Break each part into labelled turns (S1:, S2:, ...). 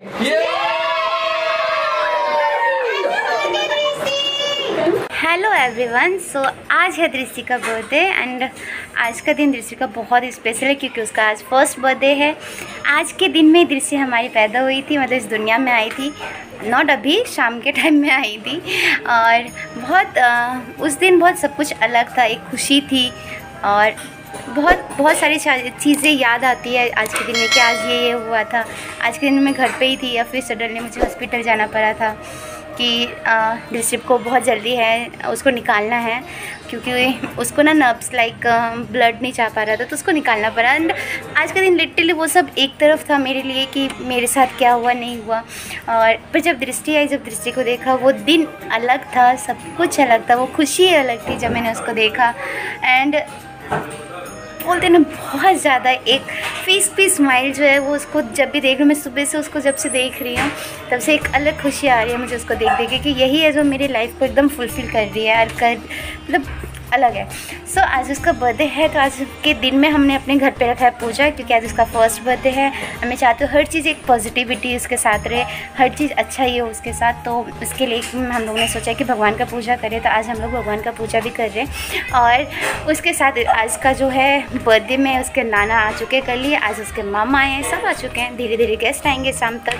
S1: Hello everyone so आज है दृष्टि का बर्थडे एंड आज का दिन दृष्टि का बहुत स्पेशल है क्योंकि उसका आज फ़र्स्ट बर्थडे है। आज के दिन में दृष्टि हमारी पैदा हुई थी मतलब इस दुनिया में आई थी। नॉट अभी, शाम के टाइम में आई थी। और बहुत उस दिन बहुत सब कुछ अलग था। एक खुशी थी और बहुत बहुत सारी चीज़ें याद आती है आज के दिन में कि आज ये ये हुआ था। आज के दिन मैं घर पे ही थी या फिर सडनली मुझे हॉस्पिटल जाना पड़ा था कि डिस्ट्रिप को बहुत जल्दी है, उसको निकालना है, क्योंकि उसको ना नर्व्स, लाइक ब्लड नहीं चाह पा रहा था तो उसको निकालना पड़ा। एंड आज का दिन लिटरली वो सब एक तरफ़ था मेरे लिए कि मेरे साथ क्या हुआ, नहीं हुआ। और पर जब दृष्टि आई, जब दृष्टि को देखा, वो दिन अलग था, सब कुछ अलग था, वो खुशी अलग थी जब मैंने उसको देखा। एंड बोलते हैं ना, बहुत ज़्यादा एक फेस पे स्माइल जो है वो उसको जब भी देख रही हूँ, मैं सुबह से उसको जब से देख रही हूँ, तब से एक अलग खुशी आ रही है मुझे उसको देख देख के कि यही है जो मेरी लाइफ को एकदम फुलफ़िल कर रही है और कर मतलब अलग है। सो so, आज उसका बर्थडे है तो आज के दिन में हमने अपने घर पे रखा है पूजा क्योंकि आज उसका फ़र्स्ट बर्थडे है। मैं चाहती हूँ हर चीज़ एक पॉजिटिविटी उसके साथ रहे हर चीज़ अच्छा ही हो उसके साथ। तो उसके लिए हम लोगों ने सोचा कि भगवान का पूजा करें तो आज हम लोग भगवान का पूजा भी कर रहे हैं। और उसके साथ आज का जो है बर्थडे में उसके नाना आ चुके कर लिए आज उसके मामा आए हैं सब आ चुके हैं। धीरे धीरे गेस्ट आएँगे शाम तक।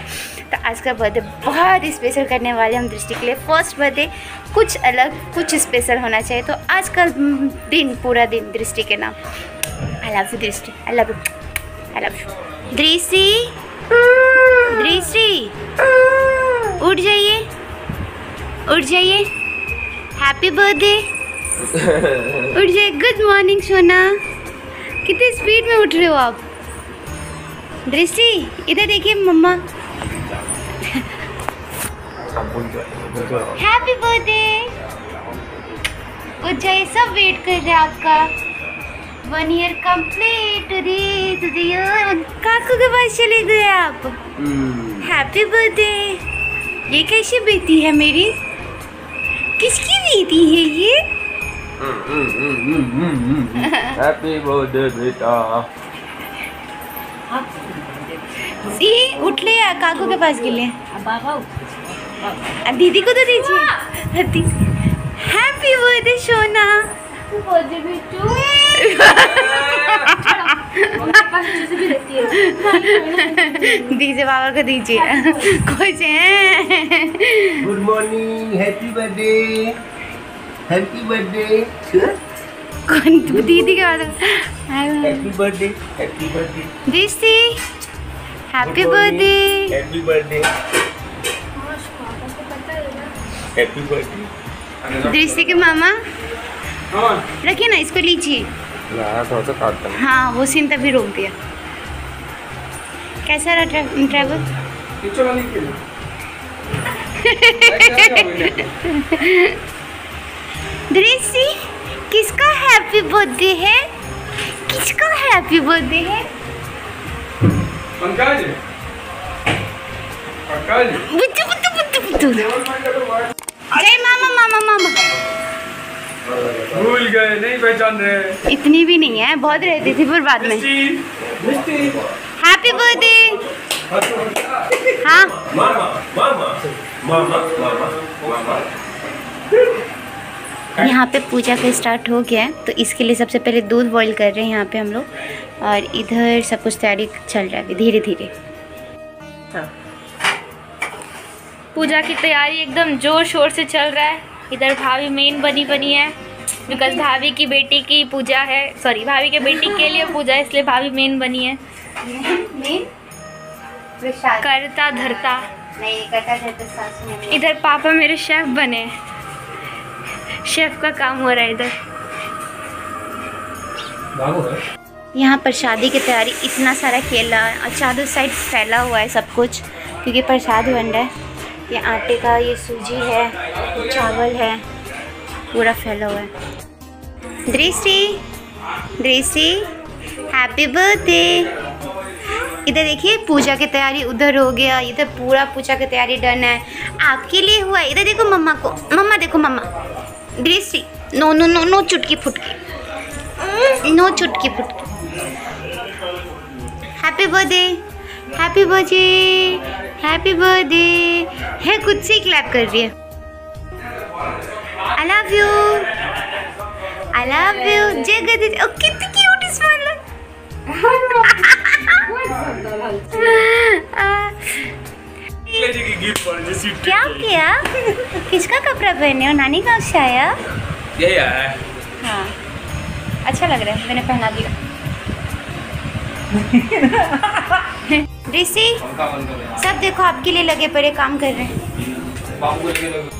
S1: तो आज का बर्थडे बहुत स्पेशल करने वाले हम दृष्टि के लिए। फ़र्स्ट बर्थडे कुछ अलग, कुछ स्पेशल होना चाहिए। तो आज का दिन, पूरा दिन दृष्टि के नाम। I love you Drishti. I love I love you Drishti? Drishti? उठ जाइए। उठ जाइए। हैप्पी बर्थडे उठ जाइए। गुड मॉर्निंग सोना। कितने स्पीड में उठ रहे हो आप? दृष्टि, इधर देखिए मम्मा। हैप्पी बर्थडे जाइए सब वेट कर रहे हैं आपका? वन ईयर कंप्लीट काकू के पास चले गए आप? हैप्पी बर्थडे ये कैसी बेटी है मेरी? किसकी बेटी है ये?
S2: हैप्पी बर्थडे बेटा.
S1: सी उठ ले काकू के पास के लिए। दीदी को तो दीजिए। हैप्पी बर्थडे सोना। दीजिए बाबा को दीजिए। खुश हैं।
S2: Good morning happy birthday happy birthday
S1: कौन? दीदी के बाद
S2: हैप्पी बर्थडे हैप्पी बर्थडे
S1: दीदी happy birthday
S2: happy birthday happy birthday
S1: Drishti के मामा रखिए ना इसको लीजिए।
S2: हूँ
S1: हाँ वो सीन तभी रोक दिया। कैसा रहा ट्रैवल? ट्रैवल दृष्टि किसका हैप्पी बर्थडे है? किसका हैप्पी बर्थडे है?
S3: पंकज। पंकज।
S1: बुद्धू बुद्धू बुद्धू बुद्धू। जय मामा मामा मामा।
S3: भूल गए नहीं पहचान रहे।
S1: इतनी भी नहीं है बहुत रहती थी फिर बाद में हैप्पी बर्थडे हाँ।
S2: मामा मामा मामा
S1: यहाँ पे पूजा का स्टार्ट हो गया है तो इसके लिए सबसे पहले दूध बॉईल कर रहे हैं यहाँ पे हम लोग और इधर सब कुछ तैयारी चल रहा है धीरे धीरे
S4: पूजा की तैयारी एकदम ज़ोर शोर से चल रहा है। इधर भाभी मेन बनी बनी है। बिकॉज़ भाभी की बेटी की पूजा है। सॉरी भाभी के बेटी के लिए पूजा है इसलिए भाभी मेन बनी है। करता धरता। इधर पापा मेरे शेफ बने। शेफ का काम हो रहा है इधर।
S1: यहाँ पर शादी की तैयारी इतना सारा केला और चारों साइड फैला हुआ है सब कुछ क्योंकि प्रसाद बन रहा है। ये आटे का ये सूजी है, चावल है, पूरा फैला हुआ है। दृष्टि दृष्टि हैप्पी बर्थडे इधर देखिए, पूजा की तैयारी उधर हो गया, इधर पूरा पूजा की तैयारी डन है। आपके लिए हुआ, इधर देखो मम्मा को, मम्मा देखो मम्मा। दृष्टि, नो नो नो नो चुटकी फुटकी। नो चुटकी फुटकी। Happy birthday happy birthday happy birthday है खुद से ही क्लैप कर रही है। I love you I love you जय गदी ओ कितनी क्यूट स्माइल क्या किया? किसका कपड़ा पहने हो? नानी गाँव से आया?
S3: यही है।
S1: हाँ। अच्छा लग रहा है। मैंने पहना दिया। ऋषि सब देखो आपके लिए लगे पड़े काम कर रहे हैं।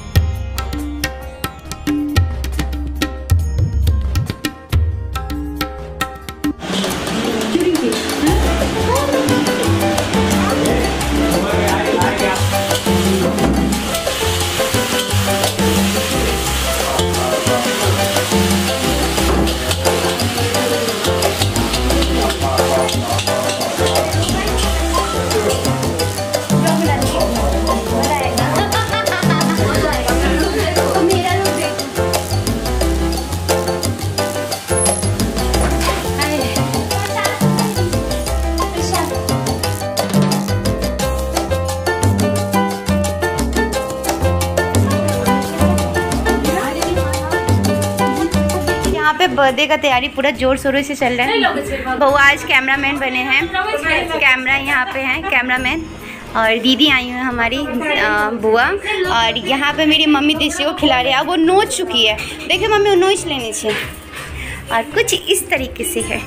S3: का
S1: तैयारी पूरा ज़ोर शोरों से चल रहा है। बहू आज कैमरामैन बने हैं। कैमरा यहाँ पे हैं कैमरामैन। और दीदी आई हुई हमारी बुआ। और यहाँ पे मेरी मम्मी देसी को खिला रही है। अब वो नोच चुकी है। देखिए मम्मी वो नोच लेनी चाहिए। और कुछ इस तरीके से है।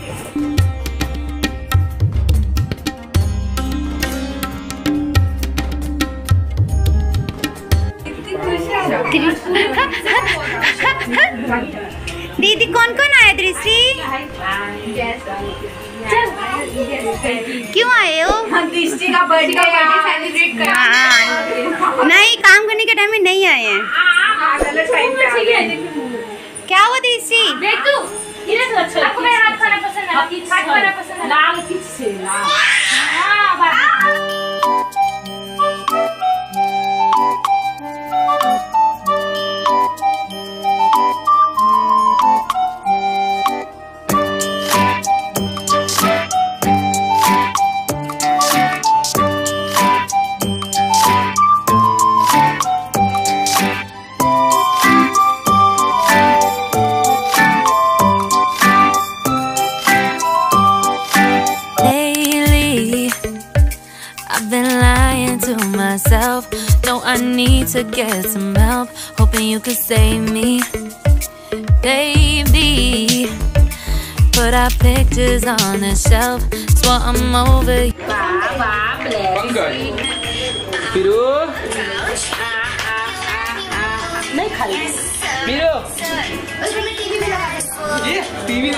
S1: दीदी कौन कौन आया दृष्टि क्यों आए हो?
S5: दृष्टि का बर्थडे सेलिब्रेट कर
S1: हाँ नहीं काम करने के टाइम में नहीं आए हैं।
S5: गलत टाइम पे आ गए।
S1: क्या हुआ दृष्टि
S4: आपको मेरा पसंद है। हाथ खाना पसंद है। लाल किस से लाल।
S6: myself. No, I need to get some help. Hoping you could save me, baby. Put our pictures on the shelf. Swear I'm over you.
S3: Piru. Piru. Yeah, TV.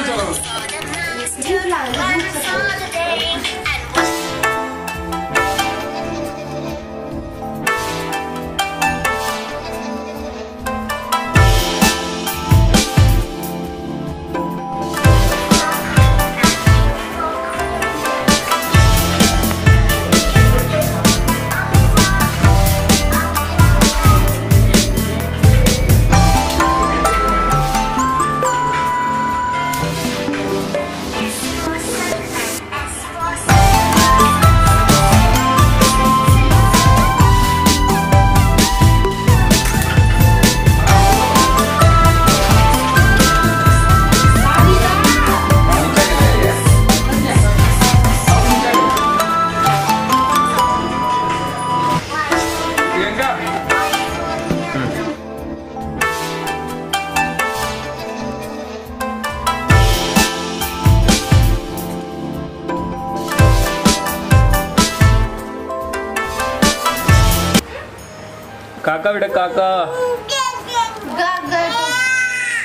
S3: काका बेटा काका।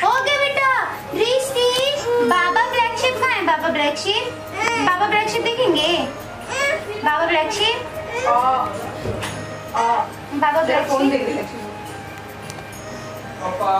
S1: हो गया बेटा। दृष्टि बाबा ब्लैकशिप कहाँ है? बाबा ब्लैकशिप बाबा ब्लैकशिप देखेंगे? बाबा ब्लैकशिप बाबा ब्लैक
S5: फ़ोन
S1: शिप
S5: देख रही
S3: पापा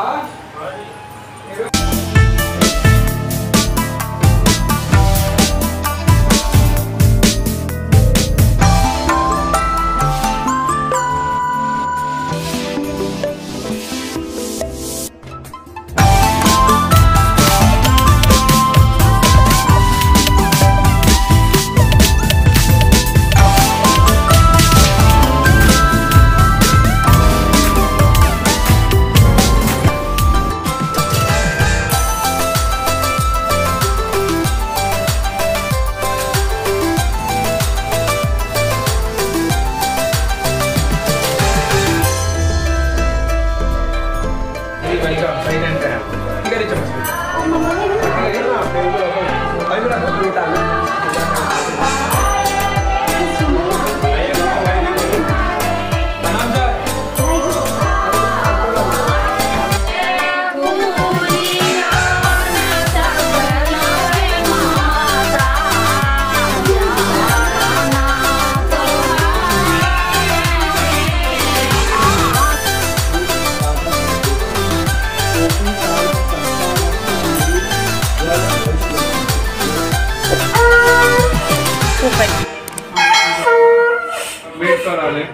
S6: वेट करा ले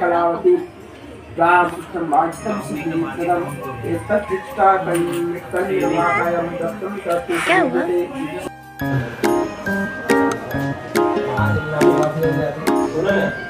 S7: कलावती राम समाजतम सुदीतरम एतत्चित्ता कन्निकल निवाकायम दत्तम सत्य
S1: क्या हुआ?
S2: बोला ना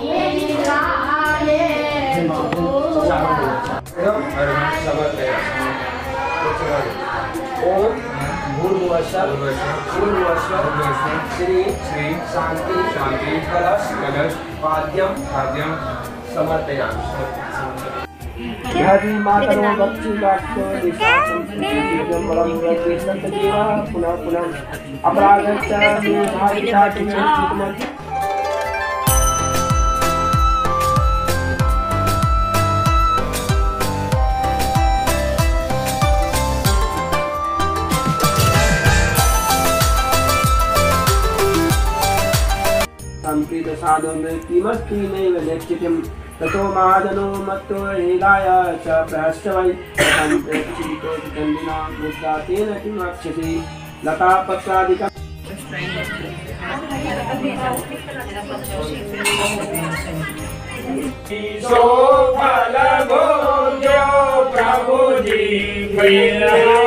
S7: भूर्भुवस्व भूर्भुवस्व श्री श्री शांति शांति कलश कलश पाद्यम पाद्यम समर्पयामि। हरि मातरो भक्तिलाक्ष्यो दिशां पुनः पुनः अपराधश्च मे भाविताति मे चित्तमति सम्प्रीत साधुं किमस्ति ततो महाजनो मत्तो हेलाय च मुद्रा तेन
S2: फल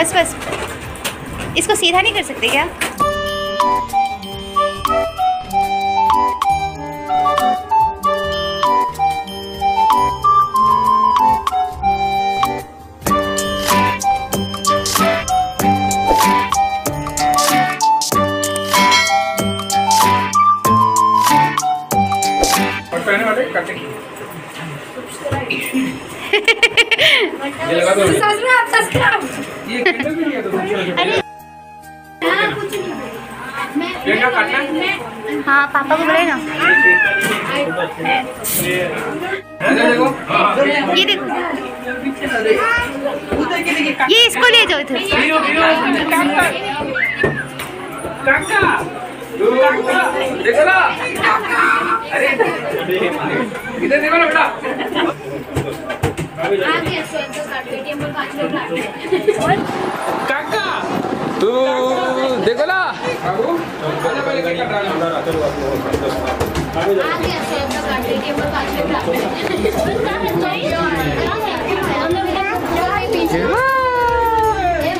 S1: बस बस। इसको सीधा नहीं कर सकते क्या?
S3: ये
S1: इसको ले जाओ इधर।
S3: काका काका देखो ना। अरे इधर देखो ना बेटा। काका तू देखो ना। बाबू पहले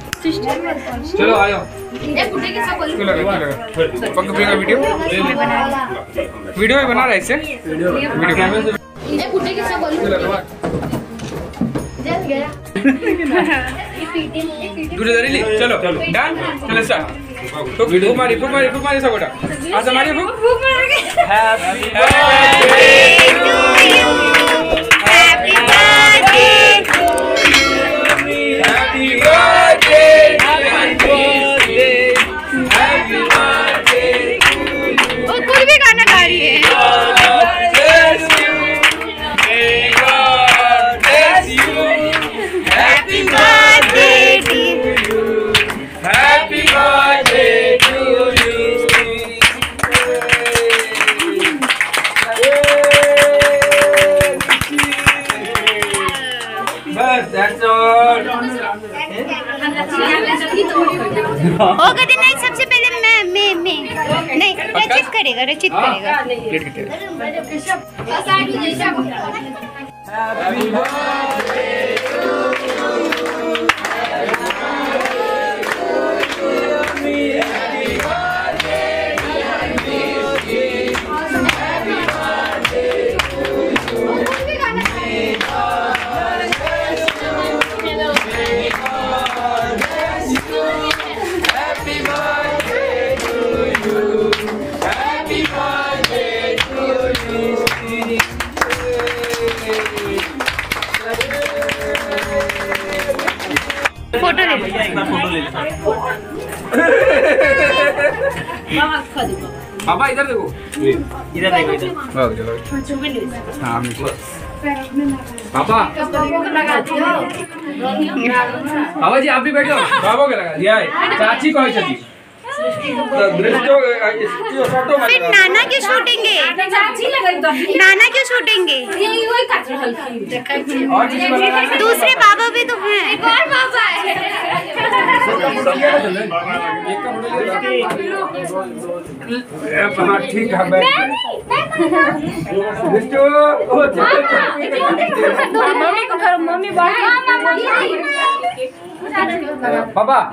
S3: चलो आयो। पंखा फिर वीडियो वीडियो में बना रहा है इससे वीडियो कैमरे से। इसको लगा दूसरी धरी ली चलो। डन। चलो स्टार्ट। फुक फुक मारी फुक मारी फुक मारी सबोटा। आज मारी फुक
S1: Happy birthday to होगा तो नहीं सबसे पहले मैं मैं मैं। नहीं रचित करेगा रचित करेगा।
S3: पापा बाबा जी आप भी बैठो बाबा के लगा दिया है चाची कहे छथी तो दृष्टो स्टूडियो फ़ोटो में
S1: फिर नाना क्यों छूटेंगे नाना क्यों छूटेंगे दूसरे बाबा भी तो हैं
S3: हाँ ठीक है
S5: मम्मी को करो मम्मी
S3: पापा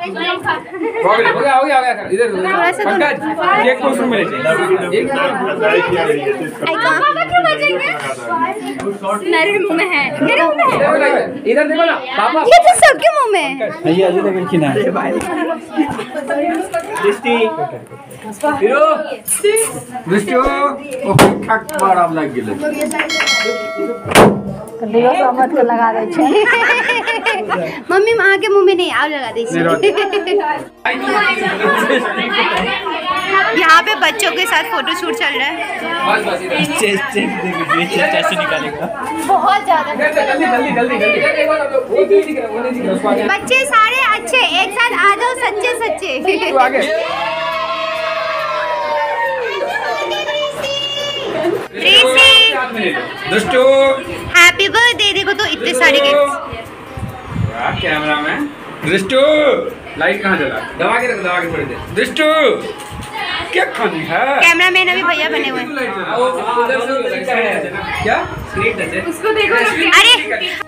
S3: हो गया हो गया हो गया हो गया इधर पंकज केक को उसमें जाइए एक
S5: मेरे मुँह में है। मेरे मुँह में है।
S3: इधर देखो ना पापा
S1: ये तो सबके मुँह में है। ये अभी देखिए ना दृष्टि।
S3: हिरो दृष्टो ओ खक आप लग गेले
S1: मम्मी माँ के मुँह में नहीं आओ लगा दीजिए। यहाँ पे बच्चों के साथ फ़ोटो शूट चल रहा है। बहुत ज़्यादा।
S3: आगे।
S1: बच्चे सारे अच्छे एक साथ आ जाओ सच्चे सच्चे।
S3: तू आगे। दृष्टो।
S1: हैप्पी बर्थडे देखो तो इतने सारे गिफ्ट
S3: यार कैमरा में दृष्टु। लाइट कहाँ जला? दबा के रख दबा के थोड़ी देर। दृष्टु। क्या खानी है?
S1: कैमरा मैन अभी भैया बने हुए हैं।
S3: वो उधर से लाइट है क्या? है
S5: उसको देखो
S1: अरे!